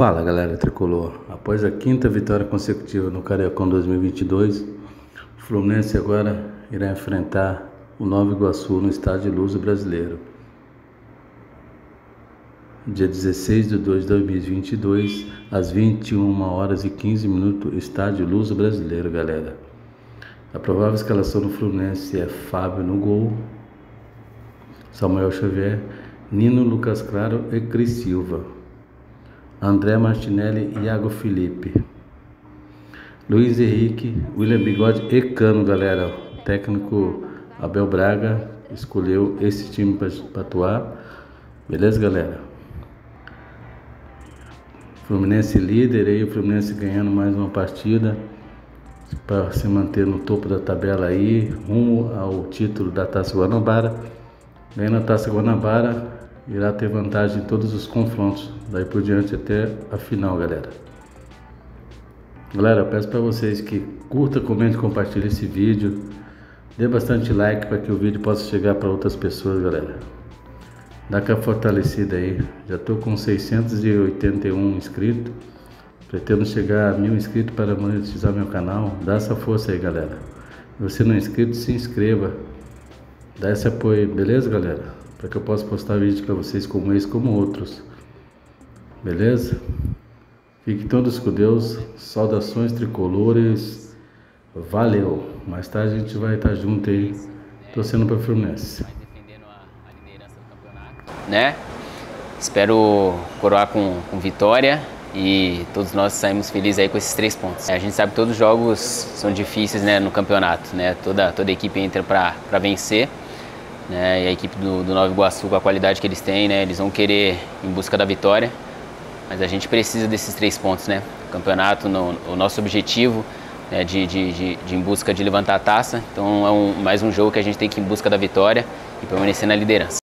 Fala galera tricolor, após a quinta vitória consecutiva no Cariocão 2022, o Fluminense agora irá enfrentar o Nova Iguaçu no Estádio Luso Brasileiro. Dia 16 de 2 de 2022, às 21 horas e 15 minutos, Estádio Luso Brasileiro, galera. A provável escalação do Fluminense é Fábio no gol, Samuel Xavier, Nino Lucas Claro e Cris Silva. André Martinelli e Iago Felipe. Luiz Henrique, William Bigode e Cano, galera. O técnico Abel Braga escolheu esse time para atuar. Beleza, galera? Fluminense líder aí, o Fluminense ganhando mais uma partida para se manter no topo da tabela aí, rumo ao título da Taça Guanabara. Ganhando a Taça Guanabara, irá ter vantagem em todos os confrontos, daí por diante até a final, galera. Galera, peço para vocês que curta, comente, compartilhe esse vídeo, dê bastante like para que o vídeo possa chegar para outras pessoas, galera. Dá aquela fortalecida aí, já estou com 681 inscritos, pretendo chegar a mil inscritos para monetizar meu canal, dá essa força aí, galera. Se você não é inscrito, se inscreva, dá esse apoio, beleza, galera? Para que eu possa postar vídeos para vocês como esse, como outros. Beleza? Fiquem todos com Deus. Saudações tricolores. Valeu. Mais tarde a gente vai estar junto aí, torcendo para Fluminense. Né? Espero coroar com, com vitória e todos nós saímos felizes aí com esses três pontos. A gente sabe que todos os jogos são difíceis né, no campeonato, né? Toda, toda equipe entra para vencer né? E a equipe do, do Nova Iguaçu, com a qualidade que eles têm, né? Eles vão querer em busca da vitória. Mas a gente precisa desses três pontos, né? O campeonato, no, o nosso objetivo né? de, de, de, de, em busca de levantar a taça. Então é um, mais um jogo que a gente tem que ir em busca da vitória e permanecer na liderança.